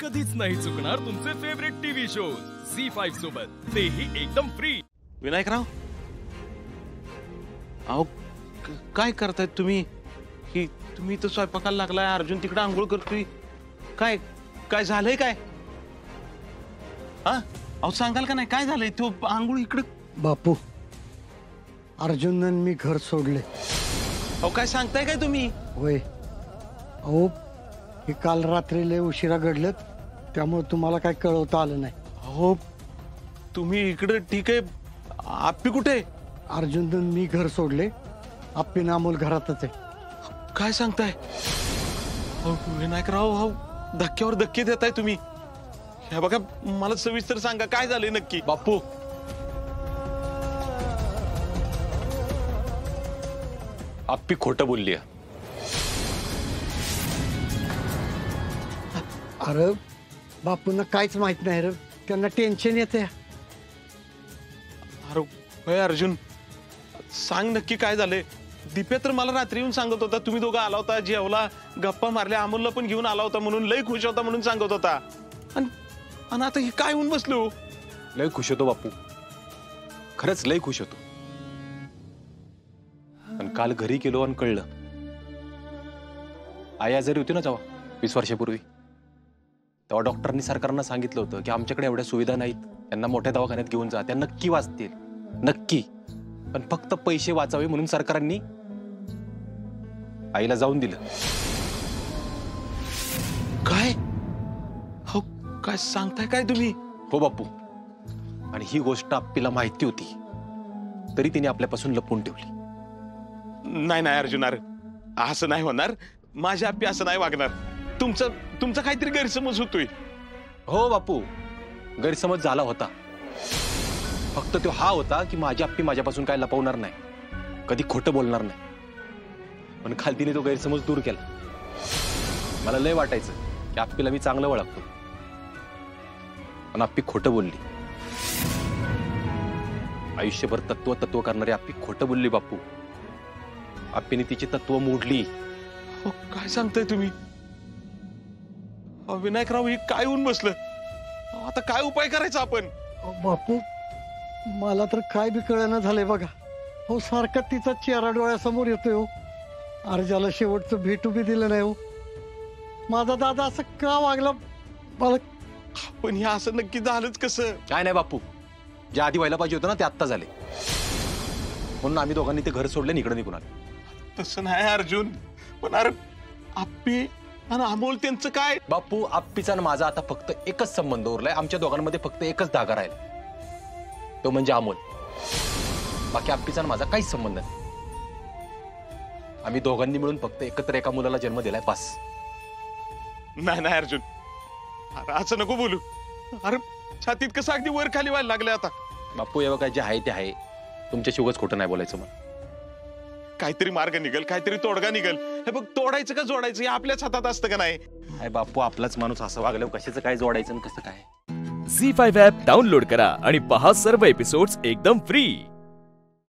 कधीच नाही चुकणार तुमचे favourite TV shows Zee five सोबत. तेही एकदम फ्री विनायकराव? अहो क- काय करतायत तुम्ही? ही तुम्ही तर स्वयंपाकाला लागलाय. अर्जुन तिकडे आंघोळ करतोय. काय काय झालंय काय? हा? अहो सांगाल का नाही? काय झालंय? तो आंघोळ इकडे बापू अर्जुनन मी घर सोडले अहो काय सांगताय काय तुम्ही? होय. अहो हे काल रात्री लय उशिरा घडलं त्यामुळे तुम्हाला काय कळवता आलं नाही. अहो तुम्ही इकडे ठीक आहे. आप्पी कुठे अर्जुनन मी घर सोडले. आप्पी अमोल घरातच आहे. काय सांगताय? विनायकराव अहो धक्क्यावर धक्के देताय तुम्ही. हे बघा मला सविस्तर सांगा काय झालंय नक्की? बापू. आप्पी खोटं बोलली अरे बापूंना काहीच माहीत नाही रे त्यांना टेन्शन येते अरे होय अर्जुन सांग नक्की काय झालंय? दिप्या तर मला रात्री येऊन सांगत होता तुम्ही दोघं आला होता जेवला गप्पा मारल्या अमोलला पण घेऊन आला होता म्हणून लय खुश होता म्हणून सांगत होता. आणि आणि आता हे काय होऊन बसलो? लय खुश होतो बापू. खरंच लय खुश होतो. पण काल घरी गेलो आणि कळलं. आई आजारी होती ना तेव्हा वीस वर्षापूर्वी. तेव्हा डॉक्टरांनी सरकारनं सांगितलं होतं की आमच्याकडे एवढ्या सुविधा नाहीत. त्यांना मोठ्या दवाखान्यात घेऊन जा. त्या नक्की वाचतील. नक्की. पण फक्त पैसे वाचावे म्हणून सरकारांनी आईला जाऊन दिलं. काय? हो काय सांगताय काय तुम्ही? हो बापू. आणि ही गोष्ट आप्पीला माहिती होती. तरी तिने आपल्यापासून लपवून ठेवली. नाही नाही अर्जुन अरे असं नाही होणार. माझ्या आप्पी असं नाही वागणार. तुमचं तुमचा काहीतरी गैरसमज होतोय. हो बापू. गैरसमज झाला होता. फक्त तो हा होता की माझी आप्पी माझ्यापासून काय लपवणार नाही. कधी खोटं बोलणार नाही. पण काल तो गैरसमज दूर केला. मला लय वाटायचं की आप्पीला मी चांगलं ओळखतो. पण आप्पी खोटं बोलली. आयुष्यभर तत्व तत्व करणारी आप्पी खोटं बोलली बापू. आप्पीने तिची तत्व मोडली. हो काय सांगताय तुम्ही? अहो, विनायकराव हे काय होऊन बसलं? अहो, आता काय उपाय करायचा आपण? अहो, बापू मला तर काय बी कळना झालंय बघा. हो सारखा तिचा चेहरा डोळ्यासमोर येतोय हो. अर्जाला शेवटचं भेटू बी दिलं नाही हो. माझा दादा असं का वागला? मला पण हे असं नक्की झालंच कसं? काय नाही बापू. जे आधी व्हायला पाहिजे होतं ना ते आत्ता झाले. म्हणून आम्ही दोघांनी ते घर सोडले आणि इकडे निघून आलो. तसं नाही अर्जुन. पण अरे आप्पी आणि अमोल त्यांचं काय? बापू आप्पीचा आणि माझा आता फक्त एकच संबंध उरलाय. आमच्या दोघांमध्ये फक्त एकच धागा राहिला. तो म्हणजे अमोल. बाकी आप्पीचा आणि माझा काहीच संबंध नाही. आम्ही दोघांनी मिळून फक्त एकत्र एका मुलाला जन्म दिलाय पास नाही नाही अर्जुन. अरे असं नको बोलू. अरे छातीत कसं अगदी वर खाली व्हायला लागले आता? बापू हे बघा जे आहे ते आहे. तुमच्याशी उगाच खोटं नाही बोलायचं मला. काहीतरी मार्ग निघल काहीतरी तोडगा निघल. हे बघ तोडायचं का जोडायचं? हे आपल्याच हातात असतं का नाही? बापू आपलाच माणूस असं वागल्यावर कशाचं काय जोडायचं आणि कसं काय? झी फाईव्ह ॲप डाउनलोड करा आणि पहा सर्व एपिसोड्स एकदम फ्री